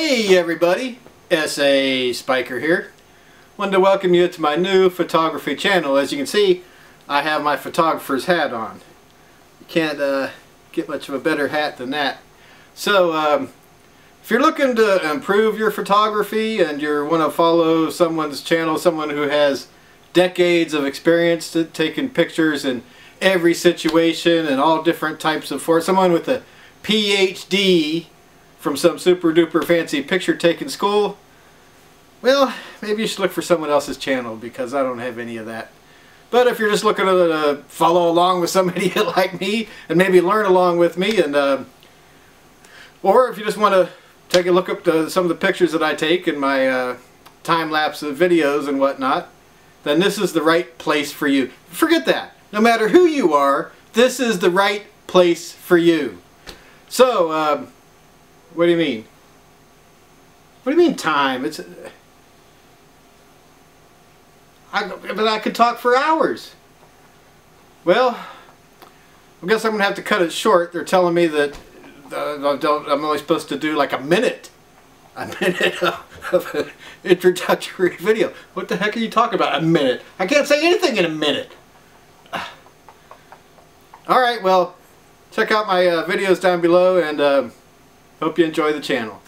Hey everybody, S.A. Speicher here. Wanted to welcome you to my new photography channel. As you can see, I have my photographer's hat on. You can't uh, get much of a better hat than that. So, um, if you're looking to improve your photography and you want to follow someone's channel, someone who has decades of experience taking pictures in every situation and all different types of for someone with a PhD from some super duper fancy picture taking school, well, maybe you should look for someone else's channel because I don't have any of that. But if you're just looking to uh, follow along with somebody like me and maybe learn along with me and uh, or if you just want to take a look at some of the pictures that I take in my uh, time-lapse of videos and whatnot, then this is the right place for you. Forget that. No matter who you are, this is the right place for you. So, um, what do you mean? What do you mean time? It's I, but I could talk for hours. Well, I guess I'm to have to cut it short. They're telling me that uh, I'm only supposed to do like a minute. A minute of an introductory video. What the heck are you talking about? A minute. I can't say anything in a minute. Alright, well, check out my uh, videos down below and uh, hope you enjoy the channel.